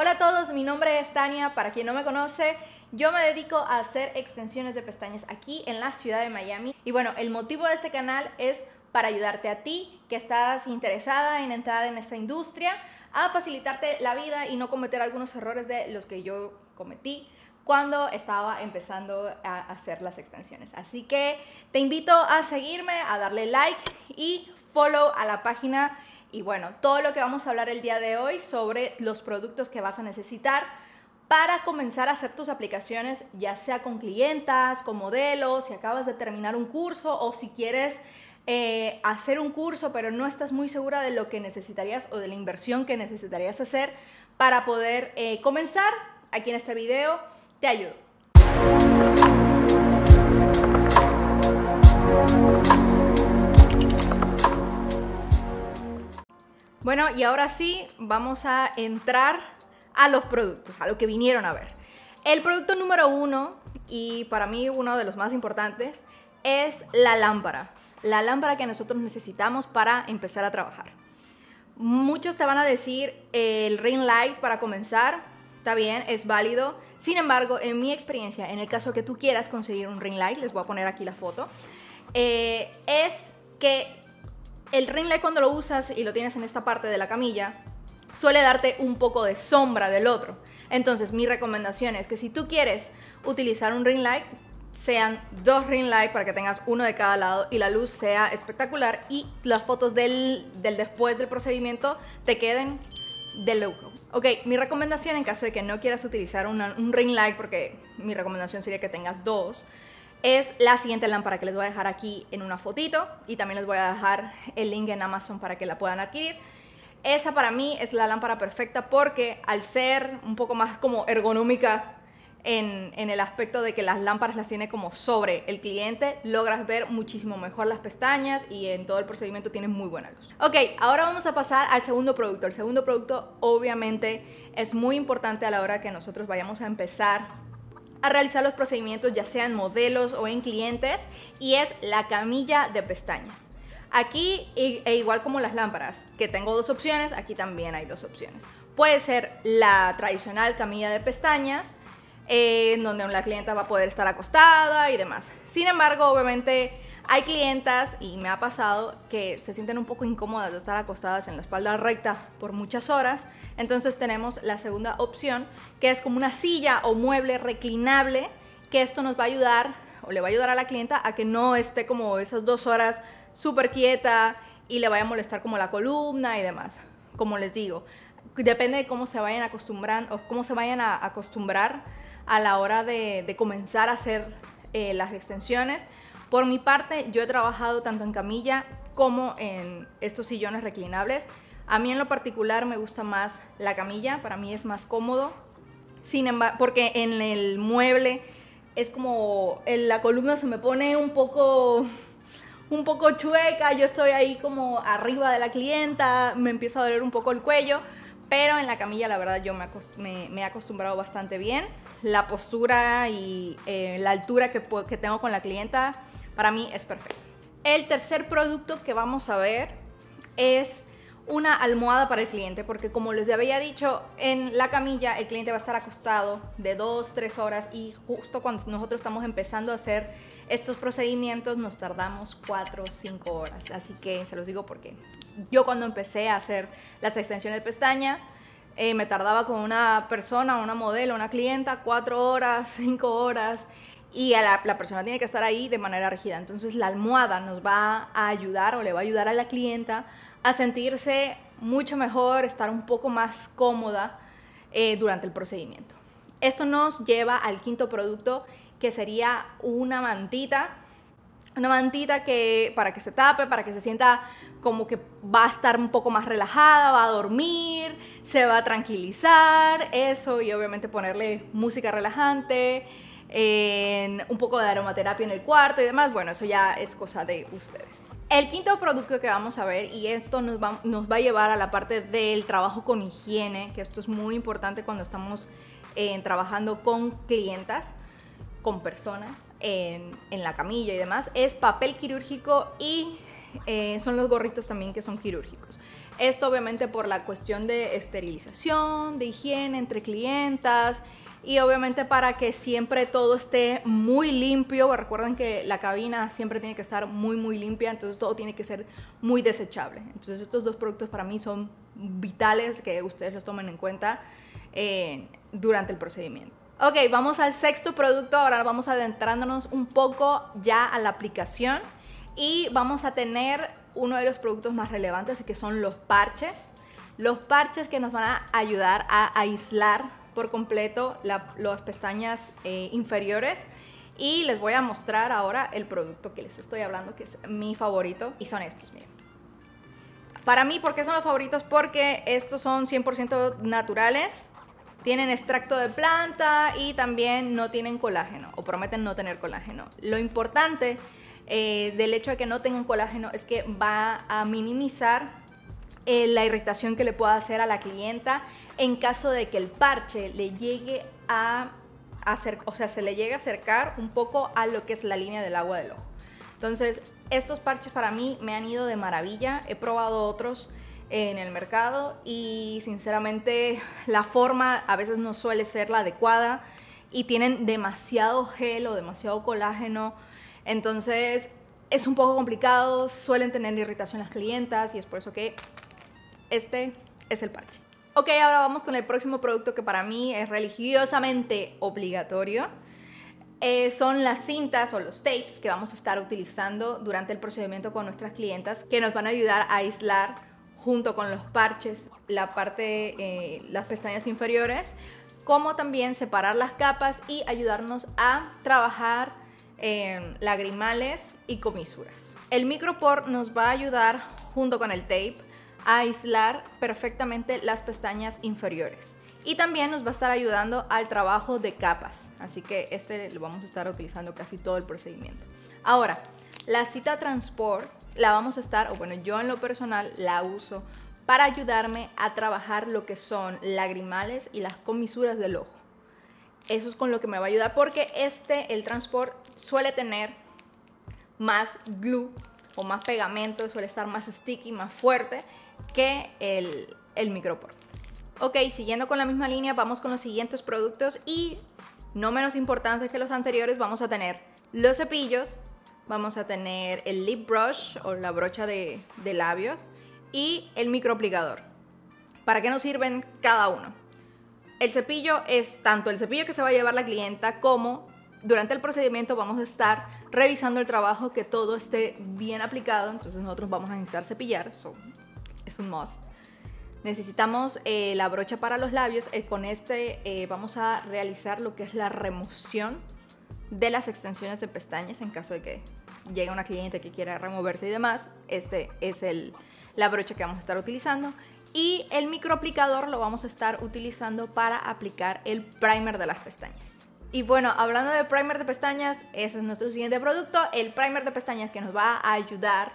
Hola a todos, mi nombre es Tania, para quien no me conoce, yo me dedico a hacer extensiones de pestañas aquí en la ciudad de Miami. Y bueno, el motivo de este canal es para ayudarte a ti que estás interesada en entrar en esta industria, a facilitarte la vida y no cometer algunos errores de los que yo cometí cuando estaba empezando a hacer las extensiones. Así que te invito a seguirme, a darle like y follow a la página y bueno, todo lo que vamos a hablar el día de hoy sobre los productos que vas a necesitar para comenzar a hacer tus aplicaciones, ya sea con clientas, con modelos, si acabas de terminar un curso o si quieres eh, hacer un curso pero no estás muy segura de lo que necesitarías o de la inversión que necesitarías hacer para poder eh, comenzar, aquí en este video te ayudo. Bueno, y ahora sí, vamos a entrar a los productos, a lo que vinieron a ver. El producto número uno, y para mí uno de los más importantes, es la lámpara. La lámpara que nosotros necesitamos para empezar a trabajar. Muchos te van a decir el ring light para comenzar, está bien, es válido. Sin embargo, en mi experiencia, en el caso que tú quieras conseguir un ring light, les voy a poner aquí la foto, eh, es que el ring light cuando lo usas y lo tienes en esta parte de la camilla, suele darte un poco de sombra del otro. Entonces, mi recomendación es que si tú quieres utilizar un ring light, sean dos ring light para que tengas uno de cada lado y la luz sea espectacular y las fotos del, después del procedimiento te queden de lujo. Ok, mi recomendación en caso de que no quieras utilizar un ring light, porque mi recomendación sería que tengas dos, es la siguiente lámpara que les voy a dejar aquí en una fotito y también les voy a dejar el link en Amazon para que la puedan adquirir. Esa para mí es la lámpara perfecta porque al ser un poco más como ergonómica en, en, el aspecto de que las lámparas las tiene como sobre el cliente, logras ver muchísimo mejor las pestañas y en todo el procedimiento tienes muy buena luz. Ok, ahora vamos a pasar al segundo producto. El segundo producto obviamente es muy importante a la hora que nosotros vayamos a empezar a realizar los procedimientos ya sean modelos o en clientes y es la camilla de pestañas. Aquí, e igual como las lámparas, que tengo dos opciones, aquí también hay dos opciones. Puede ser la tradicional camilla de pestañas, eh, en donde la clienta va a poder estar acostada y demás. Sin embargo, obviamente hay clientas, y me ha pasado, que se sienten un poco incómodas de estar acostadas en la espalda recta por muchas horas. Entonces tenemos la segunda opción, que es como una silla o mueble reclinable, que esto nos va a ayudar, o le va a ayudar a la clienta a que no esté como esas dos horas súper quieta y le vaya a molestar como la columna y demás. Como les digo, depende de cómo se vayan acostumbrando o cómo se vayan a acostumbrar a la hora de, comenzar a hacer eh, las extensiones por mi parte, yo he trabajado tanto en camilla como en estos sillones reclinables. A mí en lo particular me gusta más la camilla, para mí es más cómodo. Sin embargo, porque en el mueble es como la columna se me pone un poco un poco chueca, yo estoy ahí como arriba de la clienta, me empieza a doler un poco el cuello, pero en la camilla la verdad yo me, he acostumbrado bastante bien. La postura y eh, la altura que, que tengo con la clienta para mí es perfecto. El tercer producto que vamos a ver es una almohada para el cliente, porque como les había dicho, en la camilla el cliente va a estar acostado de 2, 3 horas y justo cuando nosotros estamos empezando a hacer estos procedimientos nos tardamos 4 o 5 horas. Así que se los digo porque yo cuando empecé a hacer las extensiones de pestaña, eh, me tardaba con una persona, una modelo, una clienta, 4 horas, 5 horas y la, persona tiene que estar ahí de manera rígida. Entonces la almohada nos va a ayudar o le va a ayudar a la clienta a sentirse mucho mejor, estar un poco más cómoda eh, durante el procedimiento. Esto nos lleva al quinto producto que sería una mantita, una mantita que para que se tape, para que se sienta como que va a estar un poco más relajada, va a dormir, se va a tranquilizar, eso y obviamente ponerle música relajante en un poco de aromaterapia en el cuarto y demás, bueno, eso ya es cosa de ustedes. El quinto producto que vamos a ver, y esto nos va, nos va a llevar a la parte del trabajo con higiene, que esto es muy importante cuando estamos eh, trabajando con clientas, con personas en, la camilla y demás, es papel quirúrgico y eh, son los gorritos también que son quirúrgicos. Esto obviamente por la cuestión de esterilización, de higiene entre clientas y obviamente para que siempre todo esté muy limpio. Recuerden que la cabina siempre tiene que estar muy muy limpia, entonces todo tiene que ser muy desechable. Entonces estos dos productos para mí son vitales que ustedes los tomen en cuenta eh, durante el procedimiento. Ok, vamos al sexto producto. Ahora vamos adentrándonos un poco ya a la aplicación y vamos a tener uno de los productos más relevantes que son los parches. Los parches que nos van a ayudar a aislar por completo las pestañas eh, inferiores. Y les voy a mostrar ahora el producto que les estoy hablando, que es mi favorito. Y son estos, miren. Para mí, ¿por qué son los favoritos? Porque estos son 100% naturales tienen extracto de planta y también no tienen colágeno o prometen no tener colágeno. Lo importante eh, del hecho de que no tengan colágeno es que va a minimizar eh, la irritación que le pueda hacer a la clienta en caso de que el parche le llegue a hacer, o sea, se le llegue a acercar un poco a lo que es la línea del agua del ojo. Entonces, estos parches para mí me han ido de maravilla. He probado otros en el mercado y sinceramente la forma a veces no suele ser la adecuada y tienen demasiado gel o demasiado colágeno. Entonces es un poco complicado, suelen tener irritación las clientas y es por eso que este es el parche. Ok, ahora vamos con el próximo producto que para mí es religiosamente obligatorio. Eh, son las cintas o los tapes que vamos a estar utilizando durante el procedimiento con nuestras clientas que nos van a ayudar a aislar junto con los parches, la parte, eh, las pestañas inferiores, como también separar las capas y ayudarnos a trabajar eh, lagrimales y comisuras. El micropor nos va a ayudar junto con el tape a aislar perfectamente las pestañas inferiores y también nos va a estar ayudando al trabajo de capas, así que este lo vamos a estar utilizando casi todo el procedimiento. Ahora, la cita transport la vamos a estar, o bueno, yo en lo personal la uso para ayudarme a trabajar lo que son lagrimales y las comisuras del ojo. Eso es con lo que me va a ayudar porque este, el transport, suele tener más glue o más pegamento, suele estar más sticky, más fuerte que el, el micropor. Ok, siguiendo con la misma línea, vamos con los siguientes productos y no menos importantes que los anteriores, vamos a tener los cepillos, vamos a tener el lip brush o la brocha de, labios y el microaplicador. ¿Para qué nos sirven cada uno? El cepillo es tanto el cepillo que se va a llevar la clienta como durante el procedimiento vamos a estar revisando el trabajo que todo esté bien aplicado. Entonces nosotros vamos a necesitar cepillar, es un must. Necesitamos eh, la brocha para los labios. Eh, con este eh, vamos a realizar lo que es la remoción de las extensiones de pestañas en caso de que llegue una cliente que quiera removerse y demás. Este es el, la brocha que vamos a estar utilizando. Y el microaplicador lo vamos a estar utilizando para aplicar el primer de las pestañas. Y bueno, hablando de primer de pestañas, ese es nuestro siguiente producto, el primer de pestañas que nos va a ayudar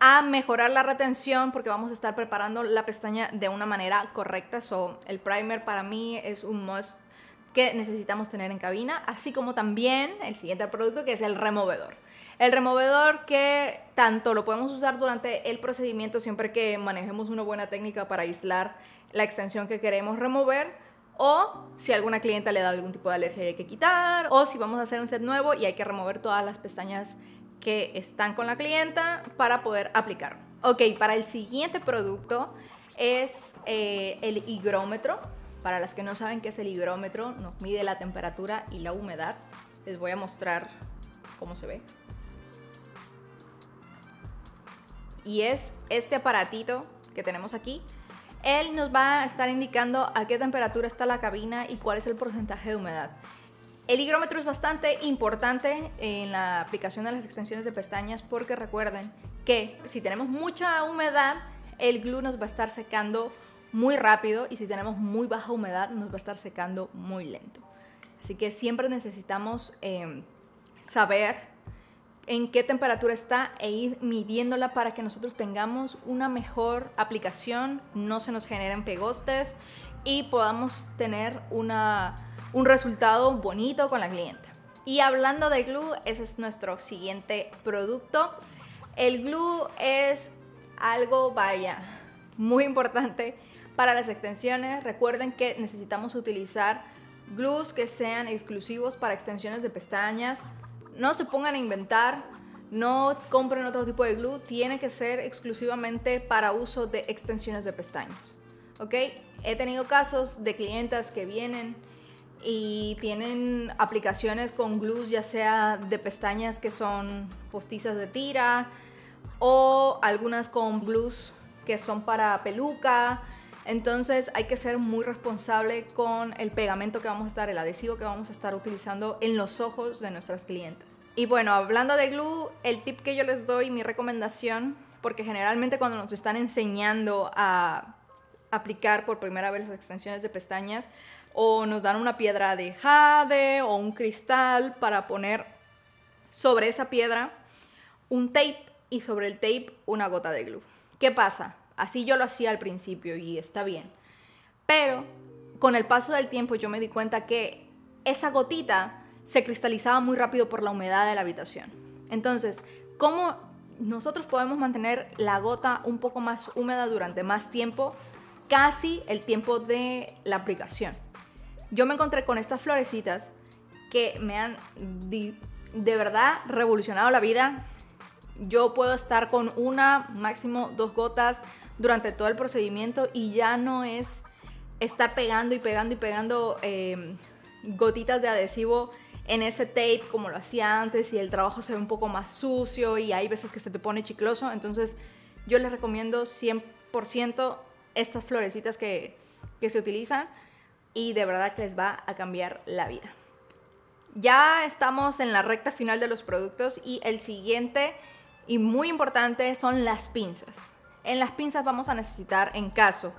a mejorar la retención porque vamos a estar preparando la pestaña de una manera correcta. So, el primer para mí es un must que necesitamos tener en cabina, así como también el siguiente producto que es el removedor. El removedor que tanto lo podemos usar durante el procedimiento siempre que manejemos una buena técnica para aislar la extensión que queremos remover o si alguna clienta le da algún tipo de alergia y hay que quitar o si vamos a hacer un set nuevo y hay que remover todas las pestañas que están con la clienta para poder aplicar. Ok, para el siguiente producto es eh, el higrómetro. Para las que no saben qué es el higrómetro, nos mide la temperatura y la humedad. Les voy a mostrar cómo se ve. Y es este aparatito que tenemos aquí. Él nos va a estar indicando a qué temperatura está la cabina y cuál es el porcentaje de humedad. El higrómetro es bastante importante en la aplicación de las extensiones de pestañas porque recuerden que si tenemos mucha humedad, el glue nos va a estar secando muy rápido y si tenemos muy baja humedad nos va a estar secando muy lento. Así que siempre necesitamos eh, saber en qué temperatura está e ir midiéndola para que nosotros tengamos una mejor aplicación, no se nos generen pegostes y podamos tener una, un resultado bonito con la clienta. Y hablando de glue, ese es nuestro siguiente producto. El glue es algo, vaya, muy importante para las extensiones. Recuerden que necesitamos utilizar glues que sean exclusivos para extensiones de pestañas. No se pongan a inventar, no compren otro tipo de glue, tiene que ser exclusivamente para uso de extensiones de pestañas. ¿Ok? He tenido casos de clientas que vienen y tienen aplicaciones con glues ya sea de pestañas que son postizas de tira o algunas con glues que son para peluca. Entonces hay que ser muy responsable con el pegamento que vamos a estar, el adhesivo que vamos a estar utilizando en los ojos de nuestras clientes. Y bueno, hablando de glue, el tip que yo les doy, mi recomendación, porque generalmente cuando nos están enseñando a aplicar por primera vez las extensiones de pestañas, o nos dan una piedra de jade o un cristal para poner sobre esa piedra un tape y sobre el tape una gota de glue. ¿Qué pasa? Así yo lo hacía al principio y está bien. Pero con el paso del tiempo yo me di cuenta que esa gotita se cristalizaba muy rápido por la humedad de la habitación. Entonces, ¿cómo nosotros podemos mantener la gota un poco más húmeda durante más tiempo? Casi el tiempo de la aplicación yo me encontré con estas florecitas que me han de verdad revolucionado la vida. Yo puedo estar con una, máximo dos gotas durante todo el procedimiento y ya no es estar pegando y pegando y pegando em, gotitas de adhesivo en ese tape como lo hacía antes y el trabajo se ve un poco más sucio y hay veces que se te pone chicloso. Entonces yo les recomiendo 100% estas florecitas que, que se utilizan y de verdad que les va a cambiar la vida. Ya estamos en la recta final de los productos y el siguiente y muy importante son las pinzas. En las pinzas vamos a necesitar, en caso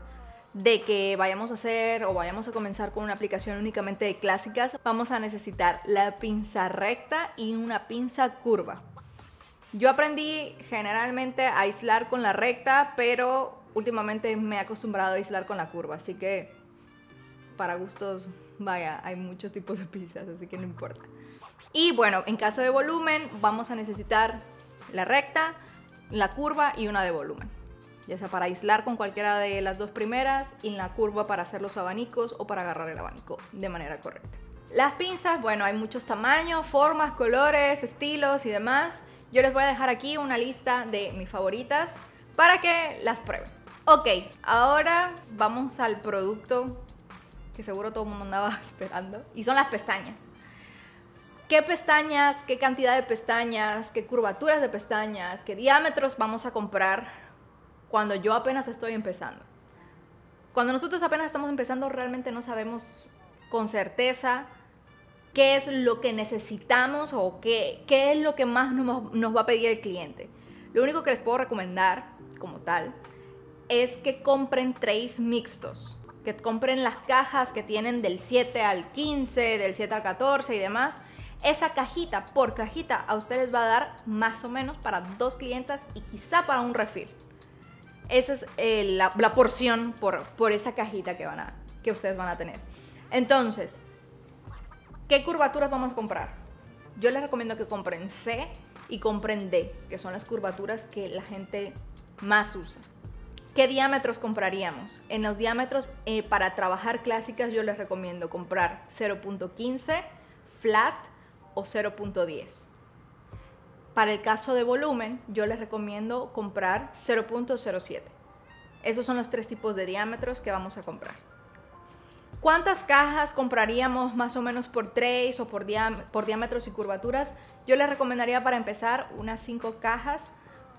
de que vayamos a hacer o vayamos a comenzar con una aplicación únicamente de clásicas, vamos a necesitar la pinza recta y una pinza curva. Yo aprendí generalmente a aislar con la recta, pero últimamente me he acostumbrado a aislar con la curva, así que para gustos, vaya, hay muchos tipos de pizzas, así que no importa. Y bueno, en caso de volumen, vamos a necesitar la recta, la curva y una de volumen. Ya sea para aislar con cualquiera de las dos primeras y la curva para hacer los abanicos o para agarrar el abanico de manera correcta. Las pinzas, bueno, hay muchos tamaños, formas, colores, estilos y demás. Yo les voy a dejar aquí una lista de mis favoritas para que las prueben. Ok, ahora vamos al producto que seguro todo el mundo andaba esperando, y son las pestañas. ¿Qué pestañas, qué cantidad de pestañas, qué curvaturas de pestañas, qué diámetros vamos a comprar cuando yo apenas estoy empezando? Cuando nosotros apenas estamos empezando realmente no sabemos con certeza qué es lo que necesitamos o qué, qué es lo que más nos, nos va a pedir el cliente. Lo único que les puedo recomendar como tal es que compren trays mixtos que compren las cajas que tienen del 7 al 15, del 7 al 14 y demás. Esa cajita por cajita a ustedes va a dar más o menos para dos clientas y quizá para un refill. Esa es eh, la, porción por, por esa cajita que, van a, que ustedes van a tener. Entonces, ¿qué curvaturas vamos a comprar? Yo les recomiendo que compren C y compren D, que son las curvaturas que la gente más usa. ¿Qué diámetros compraríamos? En los diámetros eh, para trabajar clásicas yo les recomiendo comprar 0.15, flat o 0.10. Para el caso de volumen yo les recomiendo comprar 0.07. Esos son los tres tipos de diámetros que vamos a comprar. ¿Cuántas cajas compraríamos más o menos por trays o por, por diámetros y curvaturas? Yo les recomendaría para empezar unas 5 cajas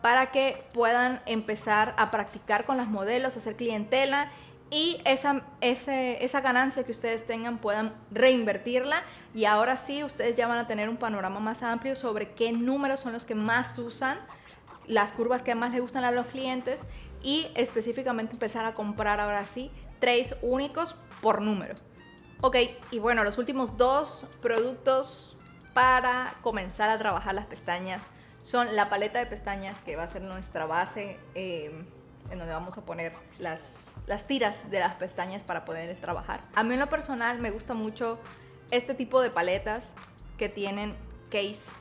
para que puedan empezar a practicar con las modelos, hacer clientela y esa, esa ganancia que ustedes tengan puedan reinvertirla y ahora sí ustedes ya van a tener un panorama más amplio sobre qué números son los que más usan, las curvas que más les gustan a los clientes y específicamente empezar a comprar ahora sí tres únicos por número. Ok, y bueno, los últimos dos productos para comenzar a trabajar las pestañas son la paleta de pestañas, que va a ser nuestra base, eh, en donde vamos a poner las, las tiras de las pestañas para poder trabajar. A mí en lo personal me gusta mucho este tipo de paletas que tienen case.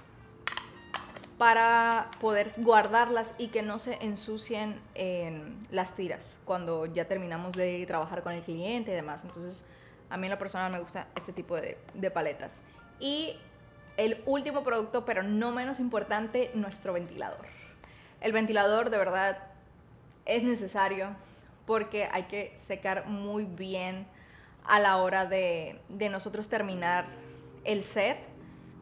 para poder guardarlas y que no se ensucien en las tiras cuando ya terminamos de trabajar con el cliente y demás. Entonces, a mí en lo personal me gusta este tipo de, de paletas. Y el último producto, pero no menos importante, nuestro ventilador. El ventilador de verdad es necesario porque hay que secar muy bien a la hora de, de nosotros terminar el set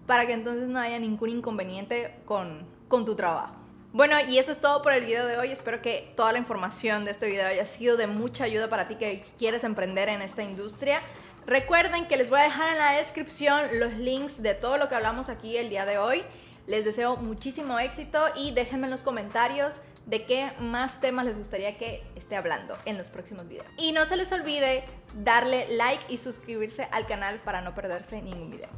para que entonces no haya ningún inconveniente con, con tu trabajo. Bueno, y eso es todo por el video de hoy. Espero que toda la información de este video haya sido de mucha ayuda para ti que quieres emprender en esta industria. Recuerden que les voy a dejar en la descripción los links de todo lo que hablamos aquí el día de hoy. Les deseo muchísimo éxito y déjenme en los comentarios de qué más temas les gustaría que esté hablando en los próximos videos. Y no se les olvide darle like y suscribirse al canal para no perderse ningún video.